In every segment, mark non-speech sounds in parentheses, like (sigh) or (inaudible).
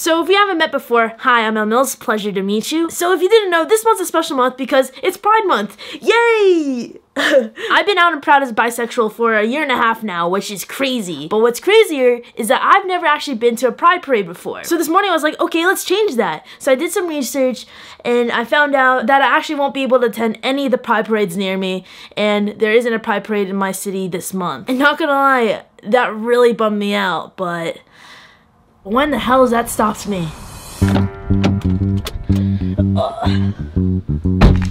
So if we haven't met before, hi, I'm Elle Mills. Pleasure to meet you. So if you didn't know, this month's a special month because it's Pride Month. Yay! (laughs) I've been out and proud as bisexual for a year and a half now, which is crazy. But what's crazier is that I've never actually been to a pride parade before. So this morning I was like, okay, let's change that. So I did some research and I found out that I actually won't be able to attend any of the pride parades near me and there isn't a pride parade in my city this month. And not gonna lie, that really bummed me out, but when the hell has that stopped me? Ugh.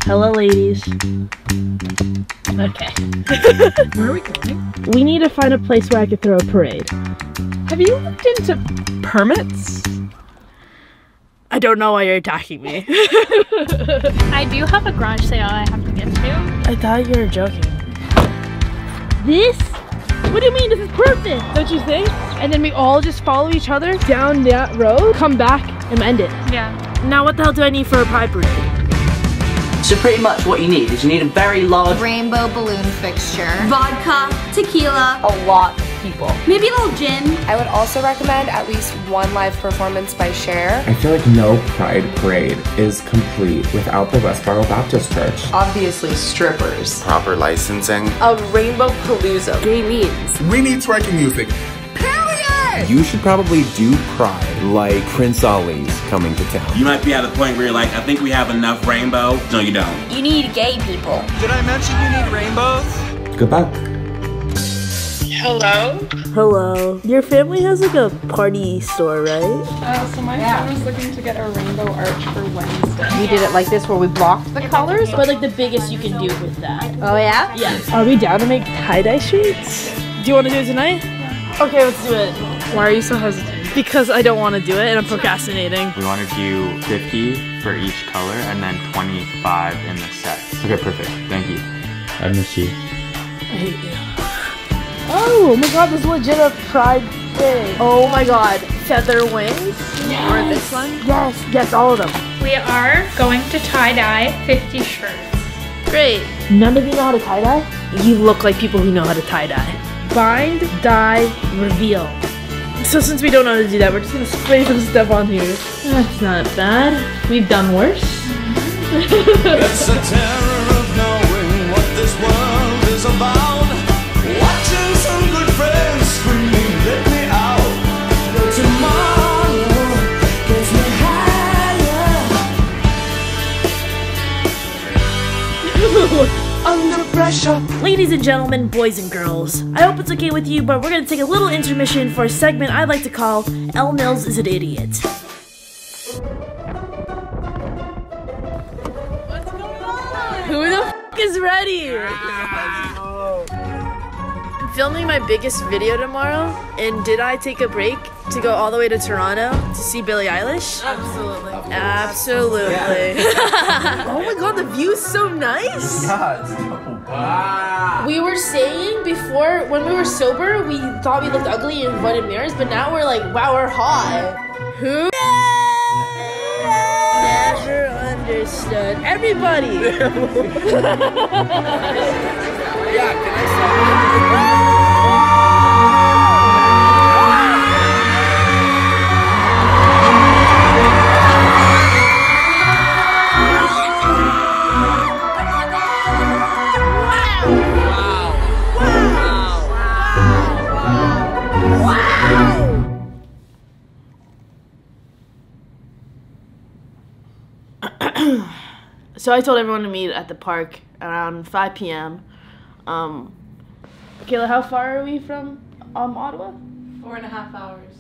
Hello, ladies. Okay. (laughs) Where are we going? We need to find a place where I could throw a parade. Have you looked into permits? I don't know why you're attacking me. (laughs) I do have a garage sale I have to get to. I thought you were joking. This? What do you mean? This is perfect, don't you think? And then we all just follow each other down that road, come back, and end it. Yeah. Now, what the hell do I need for a pride parade? So pretty much what you need is you need a very large rainbow balloon fixture. Vodka, tequila, a lot of people. Maybe a little gin. I would also recommend at least one live performance by Cher. I feel like no Pride Parade is complete without the Westboro Baptist Church. Obviously strippers. Proper licensing. A rainbow palooza. Gay means. We need twerking music. You should probably do Pride like Prince Ali's coming to town. You might be at a point where you're like, I think we have enough rainbow. No, you don't. You need gay people. Did I mention you need rainbows? Good Goodbye. Hello? Hello. Your family has like a party store, right? Uh, so my yeah. friend was looking to get a rainbow arch for Wednesday. We did it like this where we blocked the colors? But like the biggest you can do with that. Oh yeah? Yeah. Are we down to make tie-dye shirts? Do you want to do it tonight? Okay, let's do it. Why are you so hesitant? Because I don't want to do it and I'm procrastinating. We want to do 50 for each color and then 25 in the set. Okay, perfect. Thank you. I miss you. I hate you. Oh, oh my god, this is legit a pride thing. Oh my god, feather wings? Yes. Or this one? Yes, yes, all of them. We are going to tie-dye 50 shirts. Great. None of you know how to tie-dye? You look like people who know how to tie-dye. Bind, dye, reveal. So since we don't know how to do that, we're just gonna spray some stuff on here. That's not bad. We've done worse. Under pressure. Ladies and gentlemen, boys and girls, I hope it's okay with you, but we're gonna take a little intermission for a segment I'd like to call Elle Mills is an Idiot. What's going on? Who the f is ready? I'm filming my biggest video tomorrow, and did I take a break to go all the way to Toronto to see Billie Eilish? Absolutely. Absolutely. Yeah. (laughs) oh my god, the view's so nice. We were saying before, when we were sober, we thought we looked ugly and avoided mirrors, but now we're like, wow, we're hot. Who? Never understood. Everybody. (laughs) (clears throat) so I told everyone to meet at the park around 5 p.m. Um, Kayla, how far are we from um, Ottawa? Four and a half hours.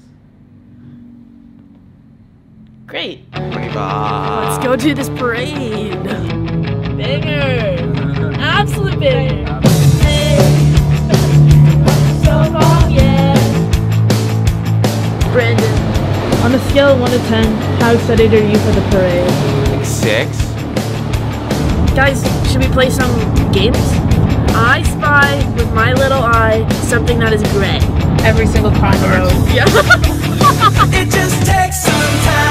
Great. Let's go do this parade. Banger. (laughs) Absolute banger. (laughs) So long, yeah. Brandon, on a scale of 1 to 10, how excited are you for the parade? Like 6? Guys, should we play some games? I spy with my little eye something that is gray. Every single car on the road. Yeah. it just takes some time,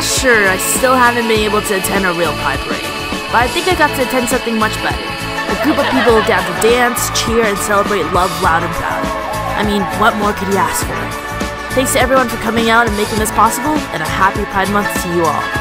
Sure, I still haven't been able to attend a real Pride Parade, but I think I got to attend something much better. A group of people down to dance, cheer, and celebrate love loud and proud. I mean, what more could you ask for? Thanks to everyone for coming out and making this possible, and a happy Pride Month to you all.